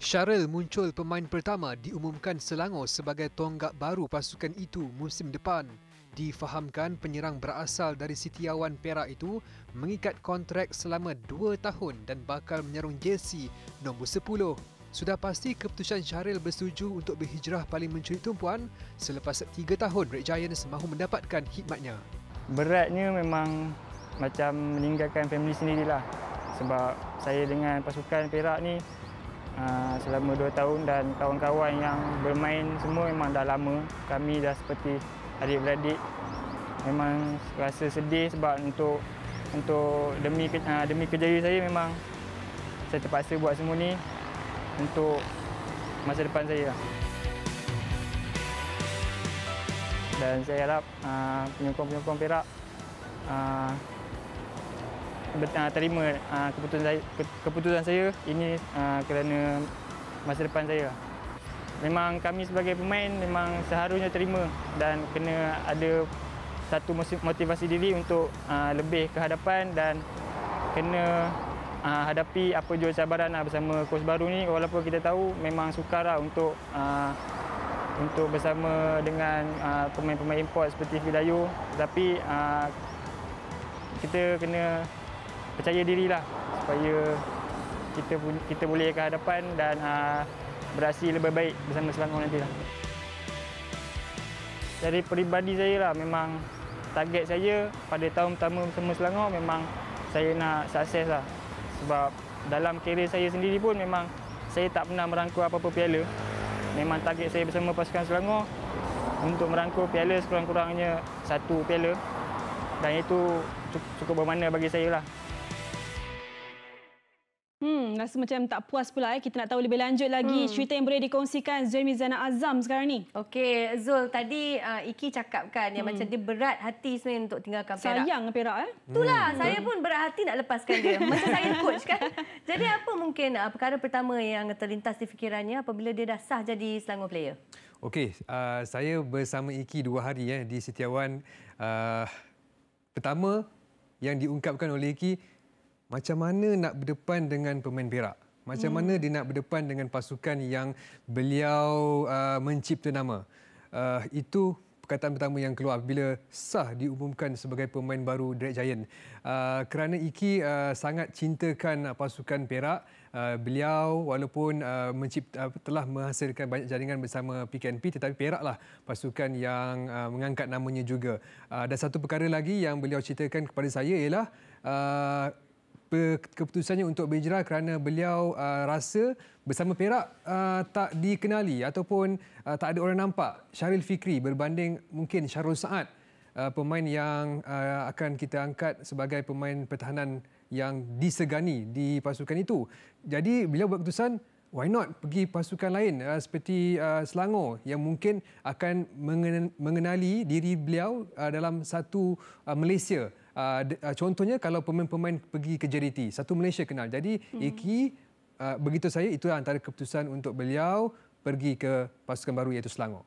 Syaril muncul pemain pertama diumumkan Selangor sebagai tonggak baru pasukan itu musim depan. Difahamkan penyerang berasal dari Sitiawan Perak itu mengikat kontrak selama dua tahun dan bakal menyerung jersey nombor 10. Sudah pasti keputusan Syaril bersetuju untuk berhijrah paling mencuri tumpuan selepas tiga tahun Red Giants mahu mendapatkan khidmatnya. Beratnya memang macam meninggalkan family sendirilah. Sebab saya dengan pasukan Perak ni Ah, selama dua tahun dan kawan-kawan yang bermain semua memang dah lama. Kami dah seperti adik-beradik. Memang rasa sedih sebab untuk untuk demi uh, demi kerjaya saya memang saya terpaksa buat semua ni untuk masa depan saya. Lah. Dan saya harap uh, penyokong-penyokong Perak terima uh, keputusan saya keputusan saya ini uh, kerana masa depan saya. Memang kami sebagai pemain memang seharusnya terima dan kena ada satu motivasi diri untuk lebih ke hadapan dan kena hadapi apa jua cabaran bersama kos baru ni walaupun kita tahu memang sukarlah untuk uh, untuk bersama dengan pemain-pemain import seperti Fidayu tapi kita kena percaya dirilah supaya kita kita boleh ke hadapan dan uh, beraksi lebih baik bersama Selangor nanti lah. Dari peribadi saya lah memang target saya pada tahun pertama bersama Selangor memang saya nak sukses lah. Sebab dalam kerjaya saya sendiri pun memang saya tak pernah merangkul apa-apa piala. Memang target saya bersama pasukan Selangor untuk merangkul piala sekurang-kurangnya satu piala. Dan itu cukup bermakna bagi saya lah. Hmm, rasa macam tak puas pula eh. Kita nak tahu lebih lanjut lagi hmm. cerita yang boleh dikongsikan Zul Mizana Azam sekarang ni. Okey, Zul, tadi uh, Iki cakapkan hmm. yang macam dia berat hati sebenarnya untuk tinggalkan Perak. Sayang Perak eh. Itulah, hmm. saya pun berat hati nak lepaskan dia. macam saya coach kan. Jadi apa mungkin uh, perkara pertama yang terlintas di fikirannya apabila dia dah sah jadi Selangor player? Okey, uh, saya bersama Iki dua hari eh, di Setiawan. Uh, pertama yang diungkapkan oleh Iki, macam mana nak berdepan dengan pemain Perak? Macam hmm. mana dia nak berdepan dengan pasukan yang beliau uh, mencipta nama? Uh, itu perkataan pertama yang keluar bila sah diumumkan sebagai pemain baru Dread Giant. Uh, kerana Iki uh, sangat cintakan pasukan Perak, uh, beliau walaupun uh, mencipta, uh, telah menghasilkan banyak jaringan bersama PKNP tetapi Peraklah pasukan yang uh, mengangkat namanya juga. Uh, dan satu perkara lagi yang beliau ceritakan kepada saya ialah uh, keputusannya untuk berhijrah kerana beliau uh, rasa bersama Perak uh, tak dikenali ataupun uh, tak ada orang nampak Syaril Fikri berbanding mungkin Syarul Saad uh, pemain yang uh, akan kita angkat sebagai pemain pertahanan yang disegani di pasukan itu. Jadi beliau buat keputusan why not pergi pasukan lain uh, seperti uh, Selangor yang mungkin akan mengenali diri beliau uh, dalam satu uh, Malaysia uh, uh, contohnya kalau pemain-pemain pergi ke JDT, satu Malaysia kenal. Jadi hmm. Iki uh, begitu saya itu antara keputusan untuk beliau pergi ke pasukan baru iaitu Selangor.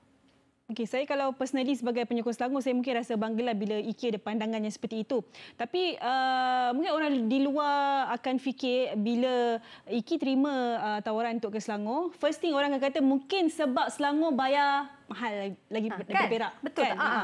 Okey, saya kalau personally sebagai penyokong Selangor, saya mungkin rasa banggalah bila Iki ada pandangan yang seperti itu. Tapi uh, mungkin orang di luar akan fikir bila Iki terima uh, tawaran untuk ke Selangor, first thing orang akan kata mungkin sebab Selangor bayar mahal lagi ha, daripada kan? Perak. Betul kan? tak? Ha.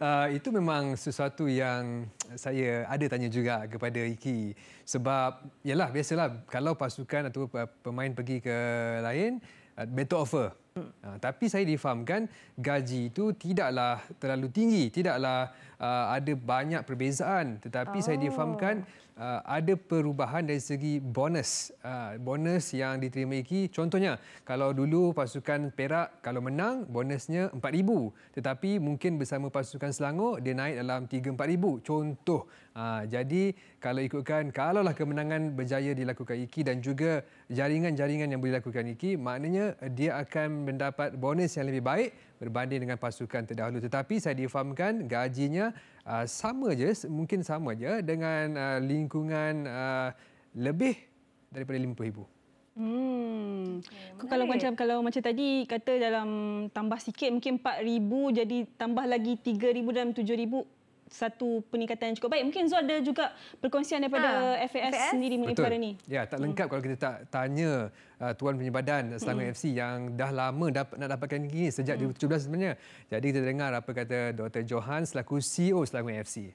Uh, itu memang sesuatu yang saya ada tanya juga kepada Iki. Sebab yalah biasalah kalau pasukan atau pemain pergi ke lain uh, better offer. Uh, tapi saya difahamkan gaji itu tidaklah terlalu tinggi tidaklah uh, ada banyak perbezaan. Tetapi oh. saya difahamkan uh, ada perubahan dari segi bonus. Uh, bonus yang diterima Iki, contohnya kalau dulu pasukan Perak kalau menang bonusnya 4000 tetapi mungkin bersama pasukan Selangor dia naik dalam 3 4000 contoh. Uh, jadi kalau ikutkan kalaulah kemenangan berjaya dilakukan Iki dan juga jaringan-jaringan yang boleh dilakukan Iki maknanya dia akan mendapat bonus yang lebih baik berbanding dengan pasukan terdahulu. Tetapi saya difahamkan gajinya uh, sama je mungkin sama je dengan uh, lingkungan uh, lebih daripada 50000 Hmm. Okay, kalau macam kalau macam tadi kata dalam tambah sikit mungkin 4000 jadi tambah lagi 3000 dan 7000 satu peningkatan yang cukup baik. Mungkin Zul ada juga perkongsian daripada Ha, FAS, FAS? sendiri mengenai Betul. perkara ni. Ya, tak lengkap kalau kita tak tanya uh, Tuan Penyebadan Badan Selangor FC yang dah lama dapat nak dapatkan ini sejak 2017 sebenarnya. Jadi kita dengar apa kata Dr. Johan selaku CEO Selangor FC.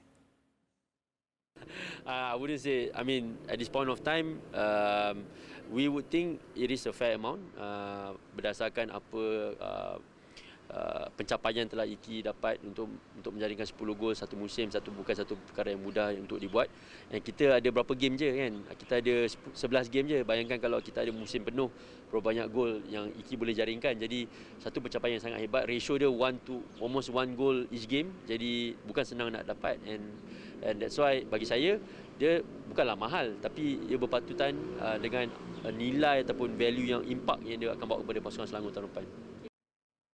Uh, I wouldn't say. I mean, at this point of time, um, we would think it is a fair amount uh, berdasarkan apa uh, uh, pencapaian telah Iki dapat untuk untuk menjaringkan 10 gol satu musim satu bukan satu perkara yang mudah untuk dibuat. Dan kita ada berapa game je kan? Kita ada 11 game je. Bayangkan kalau kita ada musim penuh berapa banyak gol yang Iki boleh jaringkan. Jadi satu pencapaian yang sangat hebat. Ratio dia one to almost one goal each game. Jadi bukan senang nak dapat and and that's why bagi saya dia bukanlah mahal tapi ia berpatutan uh, dengan uh, nilai ataupun value yang impact yang dia akan bawa kepada pasukan Selangor tahun depan.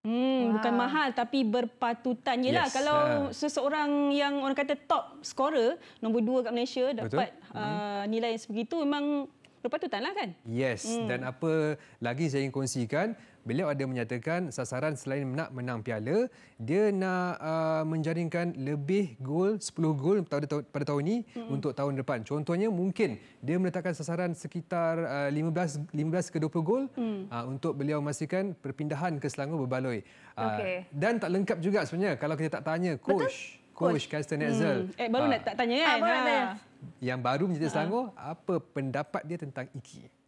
Hmm, Bukan mahal tapi berpatutan. Yelah, Yes, kalau ha. seseorang yang orang kata top scorer, nombor dua kat Malaysia dapat uh, nilai yang sebegitu memang berpatutan lah kan? Yes, hmm. dan apa lagi saya ingin kongsikan, beliau ada menyatakan sasaran selain nak menang piala, dia nak uh, menjaringkan lebih gol, 10 gol pada, tahun- pada tahun ini hmm. untuk tahun depan. Contohnya mungkin dia meletakkan sasaran sekitar uh, 15 15 ke 20 gol hmm. uh, untuk beliau memastikan perpindahan ke Selangor berbaloi. Uh, Okey. Dan tak lengkap juga sebenarnya kalau kita tak tanya coach, coach Caston Ezel. Hmm. Eh, baru ah, nak tak tanya Ah, kan? nak tanya. yang baru menjadi Selangor, apa pendapat dia tentang Iki?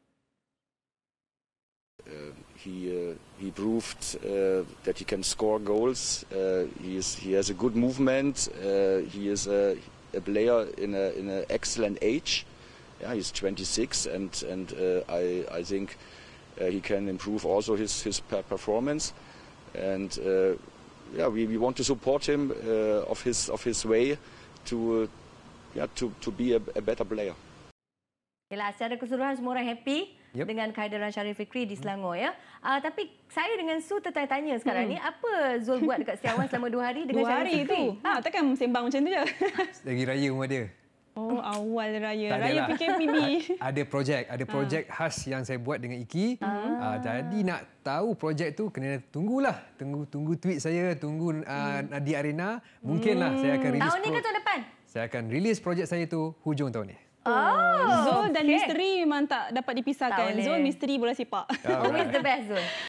He uh, he proved uh, that he can score goals. Uh, he is he has a good movement. Uh, he is a, a player in a in an excellent age. Yeah, he's 26, and and uh, I I think uh, he can improve also his his performance. And uh, yeah, we, we want to support him uh, of his of his way to uh, yeah to to be a, a better player. Yalah, secara keseluruhan semua orang happy Yep. dengan kehadiran Syarif Fikri di Selangor ya. Uh, tapi saya dengan Su tertanya-tanya sekarang ni apa Zul buat dekat Setiawan selama dua hari dengan Dua Syarif hari Fikri? tu. Ha, takkan sembang macam tu je. Lagi raya rumah dia. Oh, awal raya. Tak Raya adalah. PKPB. ada projek, ada projek khas yang saya buat dengan Iki. Ah. jadi nak tahu projek tu kena tunggulah. Tunggu tunggu tweet saya, tunggu uh, Nadia Arena. Mungkinlah saya akan release Tahun ni ke tahun depan? saya akan release projek saya tu hujung tahun ni. Oh, Zul dan okey. misteri memang tak dapat dipisahkan. Tak boleh. Zul misteri bola sepak. Always the best Zul.